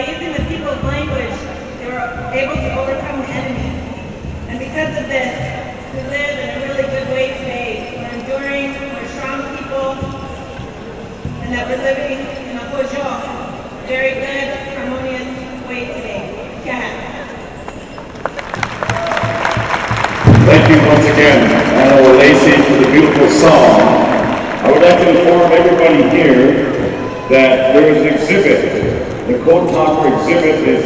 By using the people's language, they were able to overcome the enemy. And because of this, we live in a really good way today. We're enduring, we're strong people, and that we're living in a Hojo, very good, harmonious way today. Yeah. Thank you once again, Onawa Lacy, for the beautiful song. I would like to inform everybody here that there is an exhibit the Code Talker exhibit is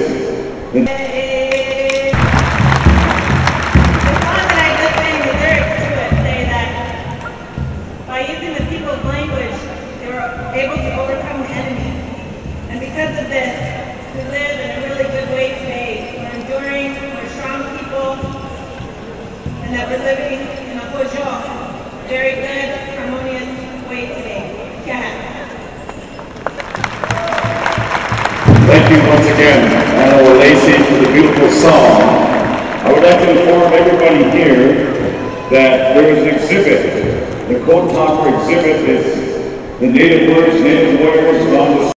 that by using the people's language, they were able to overcome The song that I just sang, the lyrics to it you once again, Onawa Lacy, for the beautiful song. I would like to inform everybody here that there is an exhibit. The Code Talker exhibit is the native words, native warriors, on the